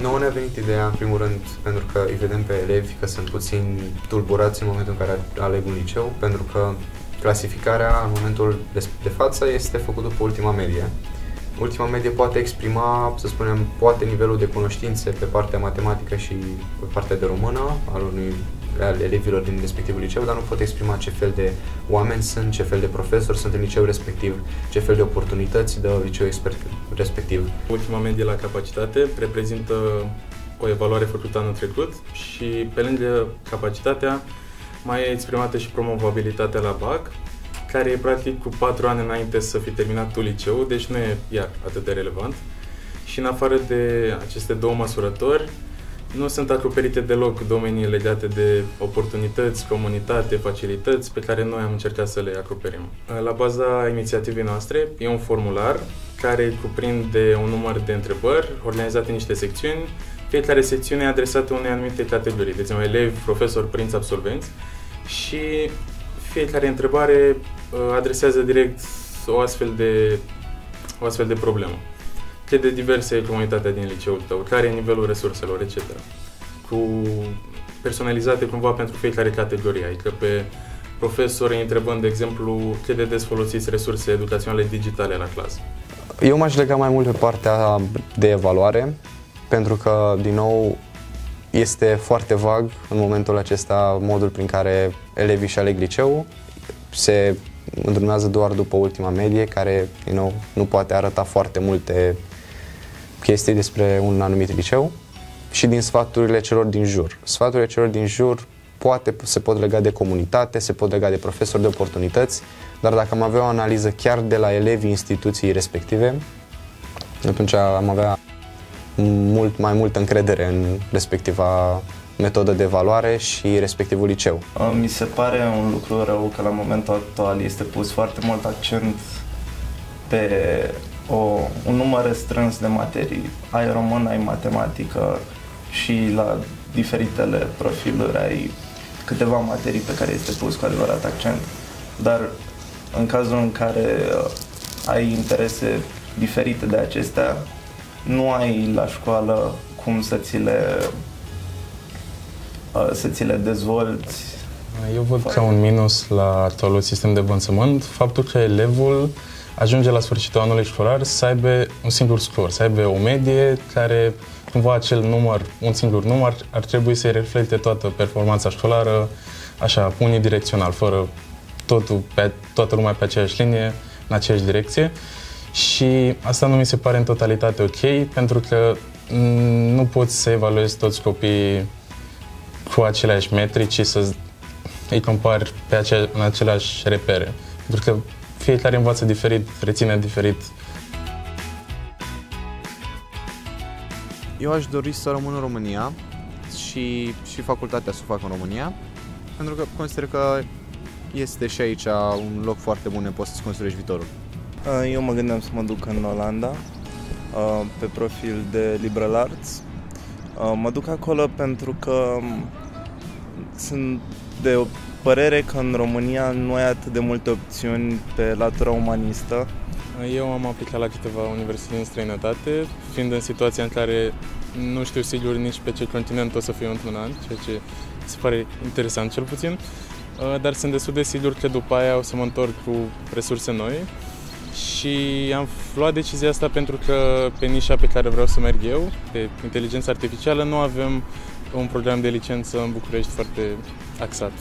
Nouă ne-a venit ideea, în primul rând, pentru că îi vedem pe elevi că sunt puțin tulburați în momentul în care aleg un liceu, pentru că clasificarea în momentul de, de față este făcută pe ultima medie. Ultima medie poate exprima, să spunem, poate nivelul de cunoștințe pe partea matematică și pe partea de română al unui al elevilor din respectivul liceu, dar nu pot exprima ce fel de oameni sunt, ce fel de profesori sunt în liceu respectiv, ce fel de oportunități dă liceu respectiv. Ultima medie la capacitate reprezintă o evaluare făcută anul trecut și pe lângă capacitatea mai e exprimată și promovabilitatea la BAC, care e practic cu patru ani înainte să fi terminat tu liceu, deci nu e iar atât de relevant. Și în afară de aceste două măsurători, nu sunt acoperite deloc domenii legate de oportunități, comunitate, facilități pe care noi am încercat să le acoperim. La baza inițiativei noastre e un formular care cuprinde un număr de întrebări organizate în niște secțiuni. Fiecare secțiune e adresată unei anumite categorii, de exemplu elevi, profesori, părinți, absolvenți și fiecare întrebare uh, adresează direct o astfel de, o astfel de problemă cât de diversă e comunitatea din liceul tău, care e nivelul resurselor, etc. Cu personalizate cumva pentru fiecare categorie, adică pe profesori întrebând, de exemplu, cât de des folosiți resurse educaționale digitale la clasă. Eu m-aș lega mai mult pe partea de evaluare, pentru că, din nou, este foarte vag în momentul acesta modul prin care elevii și aleg liceu. Se îndrumează doar după ultima medie, care, din nou, nu poate arăta foarte multe chestii despre un anumit liceu și din sfaturile celor din jur. Sfaturile celor din jur poate se pot lega de comunitate, se pot lega de profesori, de oportunități, dar dacă am avea o analiză chiar de la elevii instituției respective, atunci am avea mult mai multă încredere în respectiva metodă de evaluare și respectivul liceu. Mi se pare un lucru rău că la momentul actual este pus foarte mult accent pe o, un număr restrâns de materii. Ai română, ai matematică și la diferitele profiluri ai câteva materii pe care este pus cu adevărat accent. Dar în cazul în care uh, ai interese diferite de acestea, nu ai la școală cum să ți le, uh, să ți le dezvolți. Eu văd ca un minus la actualul sistem de învățământ faptul că elevul ajunge la sfârșitul anului școlar să aibă un singur scor, să aibă o medie care cumva acel număr, un singur număr, ar trebui să reflecte toată performanța școlară, așa, unidirecțional, fără totul pe, toată lumea pe aceeași linie, în aceeași direcție. Și asta nu mi se pare în totalitate ok, pentru că nu poți să evaluezi toți copiii cu aceleași metri, ci să îi compari pe acea, în aceleași repere. Pentru că fiecare învață diferit, reține diferit. Eu aș dori să rămân în România și, și facultatea să o fac în România, pentru că consider că este și aici un loc foarte bun, poți să-ți construiești viitorul. Uh, eu mă gândeam să mă duc în Olanda, uh, pe profil de liberal arts. Uh, mă duc acolo pentru că um, sunt de părere că în România nu ai atât de multe opțiuni pe latura umanistă. Eu am aplicat la câteva universități în străinătate, fiind în situația în care nu știu sigur nici pe ce continent o să fiu într-un an, ceea ce se pare interesant cel puțin, uh, dar sunt destul de sigur că după aia o să mă întorc cu resurse noi și am luat decizia asta pentru că pe nișa pe care vreau să merg eu, pe inteligența artificială, nu avem un program de licență în București foarte axat.